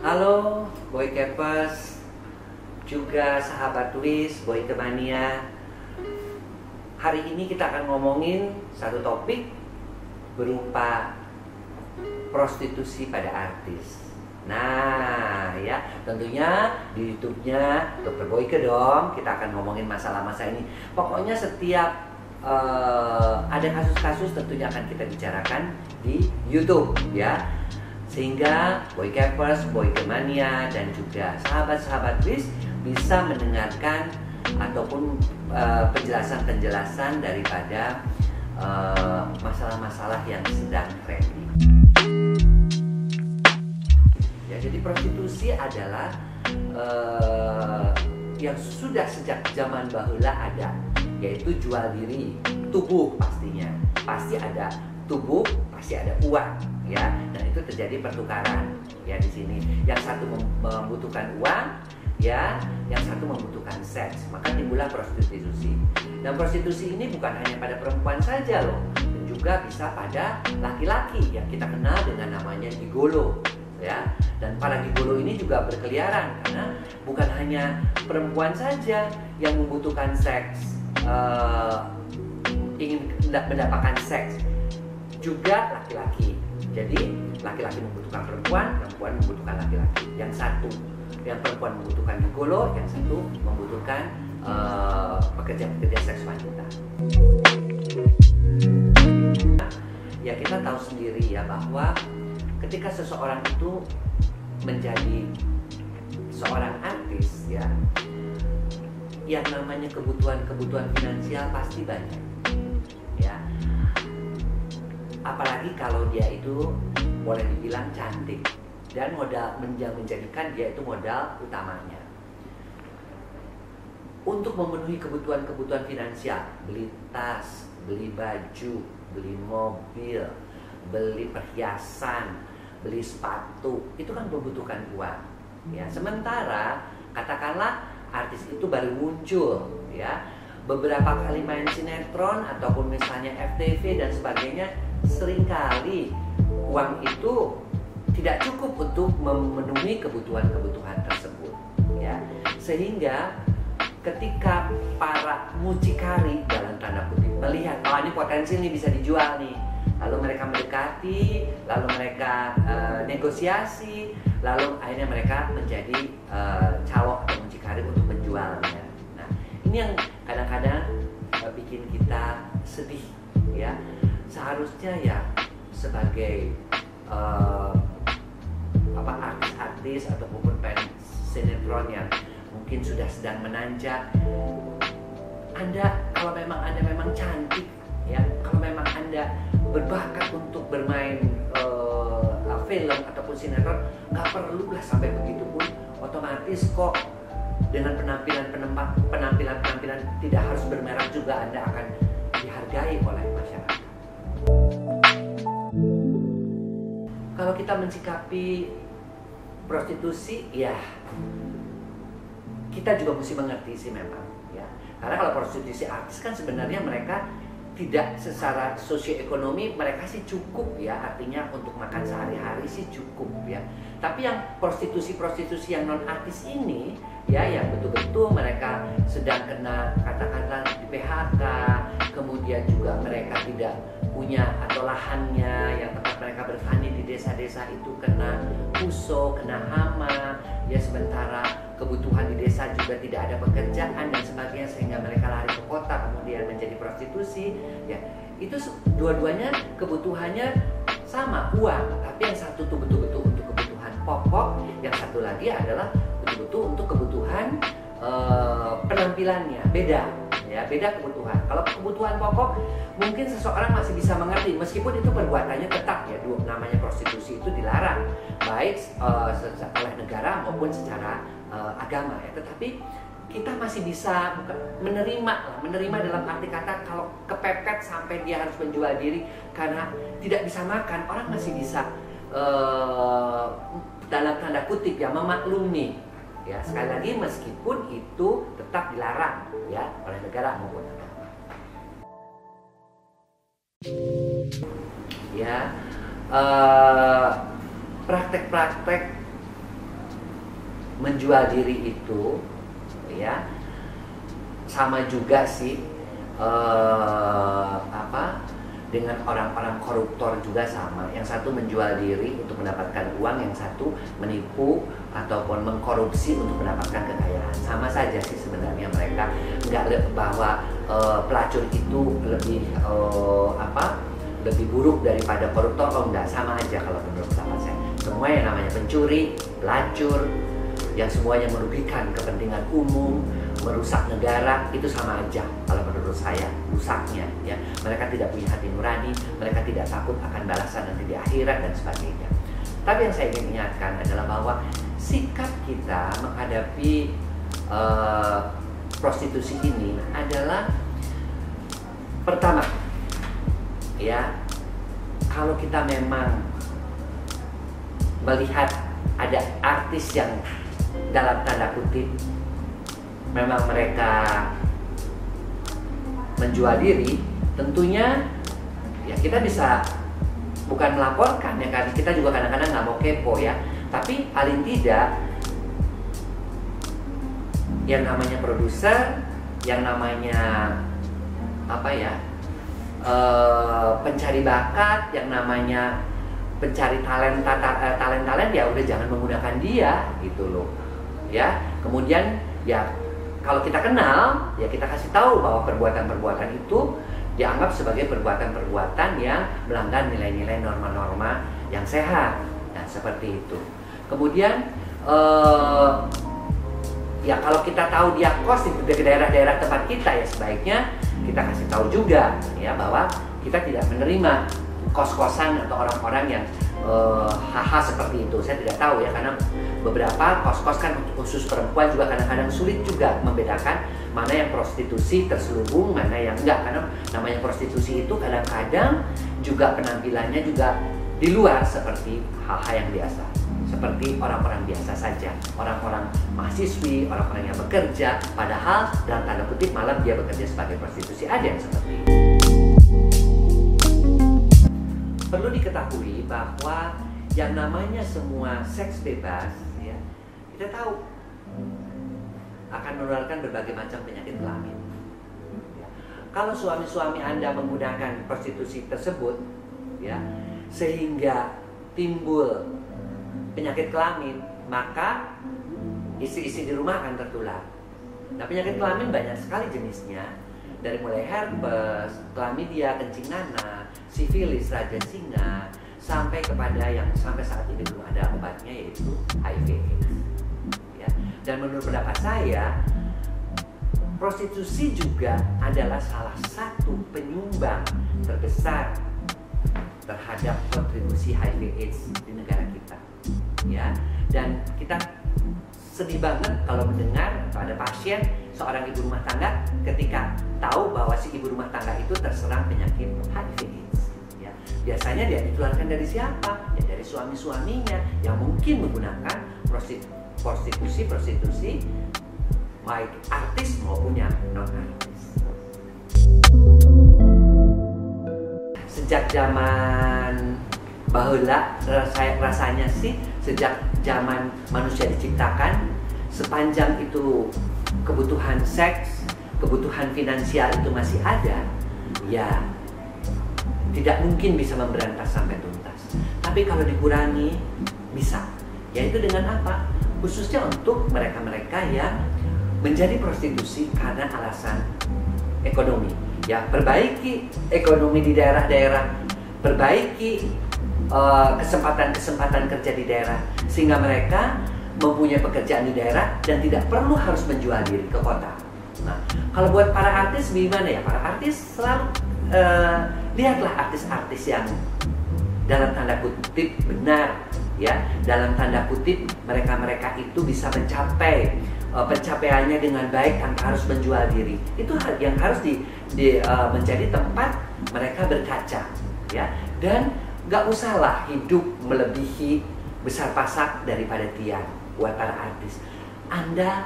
Halo Boy Campers Juga sahabat tulis Boy Kemania. Hari ini kita akan ngomongin satu topik Berupa prostitusi pada artis. Nah ya tentunya di YouTube-nya Dr. Boyke dong. Kita akan ngomongin masalah-masalah ini. Pokoknya setiap uh, ada kasus-kasus tentunya akan kita bicarakan di YouTube ya sehingga boy campers, boy kemania dan juga sahabat-sahabat bis bisa mendengarkan ataupun uh, penjelasan-penjelasan daripada uh, masalah-masalah yang sedang trending. Ya, jadi prostitusi adalah uh, yang sudah sejak zaman bahula ada, yaitu jual diri, tubuh pastinya, pasti ada tubuh, pasti ada uang ya. Dan itu terjadi pertukaran ya di sini. Yang satu membutuhkan uang ya yang satu membutuhkan seks maka timbullah prostitusi. Dan prostitusi ini bukan hanya pada perempuan saja loh. Dan juga bisa pada laki-laki yang kita kenal dengan namanya gigolo ya. Dan para gigolo ini juga berkeliaran karena bukan hanya perempuan saja yang membutuhkan seks uh, ingin mendapatkan seks juga laki-laki jadi laki-laki membutuhkan perempuan, perempuan membutuhkan laki-laki. Yang satu, yang perempuan membutuhkan gigolo, yang satu membutuhkan uh, pekerja-pekerja seks wanita. Ya kita tahu sendiri ya bahwa ketika seseorang itu menjadi seorang artis ya, yang namanya kebutuhan-kebutuhan finansial pasti banyak apalagi kalau dia itu boleh dibilang cantik dan modal menjadikan dia itu modal utamanya. Untuk memenuhi kebutuhan-kebutuhan finansial beli tas beli baju beli mobil beli perhiasan beli sepatu itu kan membutuhkan uang ya. Sementara katakanlah artis itu baru muncul ya. Beberapa kali main sinetron ataupun misalnya FTV dan sebagainya sering kali uang itu tidak cukup untuk memenuhi kebutuhan-kebutuhan tersebut ya. Sehingga ketika para mucikari dalam tanda kutip melihat oh ini potensi ini bisa dijual nih. Lalu mereka mendekati lalu mereka uh, negosiasi lalu akhirnya mereka menjadi uh, calo atau mucikari untuk menjualnya. Nah ini yang kadang-kadang uh, bikin kita sedih ya seharusnya ya sebagai uh, apa artis-artis ataupun pen sinetron yang mungkin sudah sedang menanjak. Anda kalau memang anda memang cantik ya kalau memang anda berbakat untuk bermain uh, film ataupun sinetron nggak perlu lah sampai begitu pun otomatis kok dengan penampilan penampilan penampilan tidak harus bermerek juga anda akan dihargai oleh masyarakat kalau kita mensikapi prostitusi ya kita juga mesti mengerti sih memang ya. Karena kalau prostitusi artis kan sebenarnya mereka tidak secara sosioekonomi mereka sih cukup ya. Artinya untuk makan sehari-hari sih cukup ya. Tapi yang prostitusi-prostitusi yang non artis ini ya yang betul-betul mereka sedang kena katakanlah di PHK kemudian juga mereka tidak punya atau lahannya yang tempat mereka bertani di desa-desa itu kena puso, kena hama, ya sementara kebutuhan di desa juga tidak ada pekerjaan dan sebagainya sehingga mereka lari ke kota kemudian menjadi prostitusi, ya. Itu dua-duanya kebutuhannya sama uang, tapi yang satu tuh betul-betul untuk kebutuhan pokok, yang satu lagi adalah betul-betul untuk kebutuhan uh, penampilannya. Beda ya beda kebutuhan. Kalau kebutuhan pokok mungkin seseorang masih bisa mengerti. Meskipun itu perbuatannya tetap ya dua namanya prostitusi itu dilarang. Baik uh, oleh negara maupun secara uh, agama ya. Tetapi kita masih bisa menerima lah menerima dalam arti kata kalau kepepet sampai dia harus menjual diri karena tidak bisa makan orang masih bisa uh, dalam tanda kutip ya memaklumi. Ya sekali lagi meskipun itu tetap dilarang ya negara maupun agama. Ya praktek praktek-praktek menjual diri itu ya sama juga sih uh, apa dengan orang-orang koruptor juga sama. Yang satu menjual diri untuk mendapatkan uang, yang satu menipu ataupun mengkorupsi untuk mendapatkan kekayaan. Sama saja sih sebenarnya mereka nggak bahwa uh, pelacur itu lebih uh, apa lebih buruk daripada koruptor. Oh enggak, sama aja kalau menurut saya. Semua yang namanya pencuri, pelacur, yang semuanya merugikan kepentingan umum, merusak negara itu sama aja kalau menurut saya rusaknya ya mereka tidak punya hati nurani mereka tidak takut akan balasan nanti di akhirat dan sebagainya. Tapi yang saya ingin ingatkan adalah bahwa sikap kita menghadapi uh, prostitusi ini adalah pertama ya kalau kita memang melihat ada artis yang dalam tanda kutip memang mereka menjual diri, tentunya ya kita bisa bukan melaporkan ya kan kita juga kadang-kadang nggak mau kepo ya. Tapi paling tidak yang namanya produser yang namanya apa ya e, pencari bakat yang namanya pencari talenta eh, talent talent ya udah jangan menggunakan dia gitu loh. Ya kemudian ya kalau kita kenal, ya kita kasih tahu bahwa perbuatan-perbuatan itu dianggap sebagai perbuatan-perbuatan yang melanggar nilai-nilai norma-norma yang sehat. Nah, seperti itu. Kemudian eh, ya kalau kita tahu dia kos di daerah-daerah tempat kita ya sebaiknya kita kasih tahu juga ya bahwa kita tidak menerima kos-kosan atau orang-orang yang uh, hal-hal seperti itu. Saya tidak tahu ya karena beberapa kos-kos kan khusus perempuan juga kadang-kadang sulit juga membedakan mana yang prostitusi terselubung, mana yang enggak karena namanya prostitusi itu kadang-kadang juga penampilannya juga di luar seperti hal-hal yang biasa seperti orang-orang biasa saja, orang-orang mahasiswi, orang-orang yang bekerja, padahal dalam tanda kutip malam dia bekerja sebagai prostitusi ada yang seperti itu. Perlu diketahui bahwa yang namanya semua seks bebas ya kita tahu akan menularkan berbagai macam penyakit kelamin. Ya. Kalau suami-suami Anda menggunakan prostitusi tersebut ya sehingga timbul penyakit kelamin, maka isi-isi di rumah akan tertular. Nah, penyakit kelamin banyak sekali jenisnya dari mulai herpes, chlamydia, kencing nanah, sifilis, raja singa, sampai kepada yang sampai saat ini belum ada obatnya yaitu HIV AIDS. Ya. Dan menurut pendapat saya, prostitusi juga adalah salah satu penyumbang terbesar terhadap kontribusi HIV AIDS di negara kita. Ya, dan kita sedih banget kalau mendengar pada pasien seorang ibu rumah tangga ketika tahu bahwa si ibu rumah tangga itu terserang penyakit HIV biasanya dia ditularkan dari siapa? Ya dari suami-suaminya yang mungkin menggunakan prostitusi prostitusi baik artis maupun yang non artis. Sejak zaman bahula saya rasanya sih sejak zaman manusia diciptakan sepanjang itu kebutuhan seks kebutuhan finansial itu masih ada, ya tidak mungkin bisa memberantas sampai tuntas. Tapi kalau dikurangi, bisa. Yaitu dengan apa? Khususnya untuk mereka-mereka yang menjadi prostitusi karena alasan ekonomi. Ya, perbaiki ekonomi di daerah-daerah, perbaiki eh, kesempatan-kesempatan uh, kerja di daerah, sehingga mereka mempunyai pekerjaan di daerah dan tidak perlu harus menjual diri ke kota. Nah, kalau buat para artis gimana ya? Para artis selalu uh, lihatlah artis-artis yang dalam tanda kutip benar ya. Dalam tanda kutip mereka-mereka itu bisa mencapai uh, pencapaiannya dengan baik tanpa harus menjual diri. Itu yang harus di, di uh, menjadi tempat mereka berkaca ya. Dan nggak usahlah hidup melebihi besar pasak daripada tiang buat para artis. Anda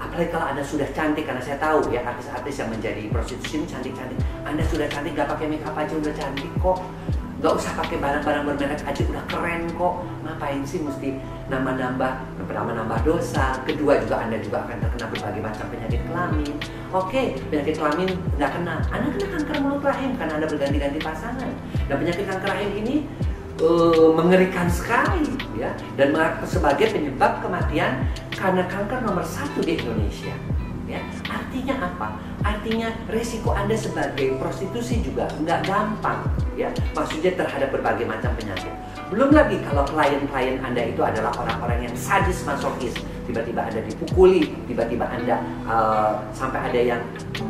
apalagi kalau anda sudah cantik karena saya tahu ya artis-artis yang menjadi prostitusi ini cantik-cantik. Anda sudah cantik gak pakai makeup aja udah cantik kok. Nggak usah pakai barang-barang bermerek aja udah keren kok. Ngapain sih mesti nambah-nambah nambah-nambah dosa? Kedua juga anda juga akan terkena berbagai macam penyakit kelamin. Oke penyakit kelamin nggak kena. Anda kena kanker mulut rahim karena anda berganti-ganti pasangan. Dan penyakit kanker rahim ini uh, mengerikan sekali ya. Dan sebagai penyebab kematian karena kanker nomor satu di Indonesia ya. Artinya apa? Artinya resiko anda sebagai prostitusi juga nggak gampang ya. Maksudnya terhadap berbagai macam penyakit. Belum lagi kalau klien-klien anda itu adalah orang-orang yang sadis masokis. Tiba-tiba anda dipukuli tiba-tiba anda uh, sampai ada yang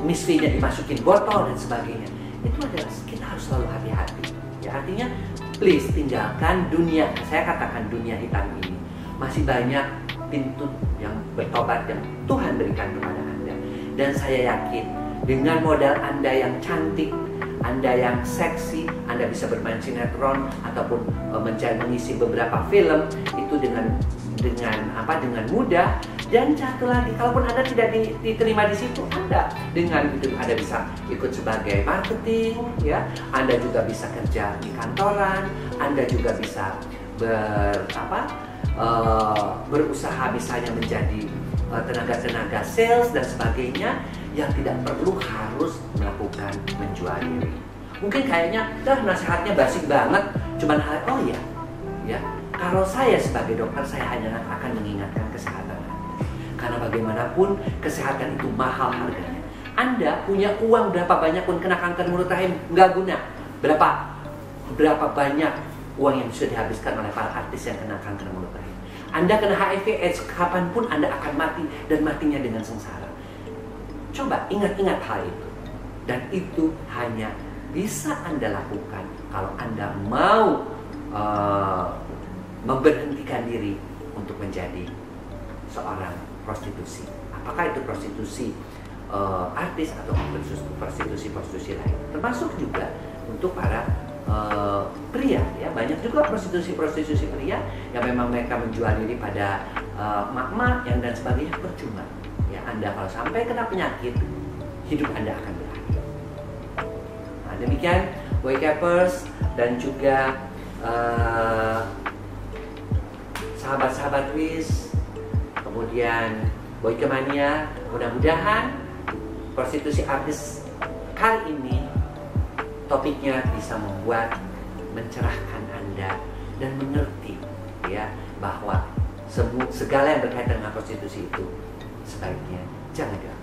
misfinya dimasukin botol dan sebagainya. Itu adalah kita harus selalu hati-hati ya. Artinya please tinggalkan dunia. Saya katakan dunia hitam ini. Masih banyak pintu yang bertobat yang Tuhan berikan kepada anda. Dan saya yakin dengan modal anda yang cantik anda yang seksi, Anda bisa bermain sinetron ataupun e, mencari mengisi beberapa film itu dengan dengan apa dengan mudah dan satu lagi kalaupun Anda tidak diterima di situ Anda dengan itu Anda bisa ikut sebagai marketing ya Anda juga bisa kerja di kantoran Anda juga bisa ber apa uh, berusaha misalnya menjadi e, tenaga-tenaga sales dan sebagainya yang tidak perlu harus melakukan menjual diri. Mungkin kayaknya, dah nasihatnya basic banget, cuman hal, oh ya, ya. Kalau saya sebagai dokter, saya hanya akan mengingatkan kesehatan. Karena bagaimanapun, kesehatan itu mahal harganya. Anda punya uang berapa banyak pun kena kanker mulut rahim, nggak guna. Berapa? Berapa banyak uang yang sudah dihabiskan oleh para artis yang kena kanker mulut rahim. Anda kena HIV AIDS, kapan pun Anda akan mati dan matinya dengan sengsara. Coba ingat-ingat hal itu. Dan itu hanya bisa Anda lakukan kalau Anda mau uh, memberhentikan diri untuk menjadi seorang prostitusi. Apakah itu prostitusi uh, artis atau prostitusi-prostitusi lain? Termasuk juga untuk para uh, pria ya banyak juga prostitusi-prostitusi pria yang memang mereka menjual diri pada uh, yang dan sebagainya percuma anda kalau sampai kena penyakit, hidup Anda akan berakhir. Nah, demikian Waycapers dan juga uh, sahabat-sahabat Wis, kemudian Boykemania, mudah-mudahan prostitusi artis kali ini topiknya bisa membuat mencerahkan Anda dan mengerti ya bahwa segala yang berkaitan dengan prostitusi itu sebaiknya jangan dilakukan.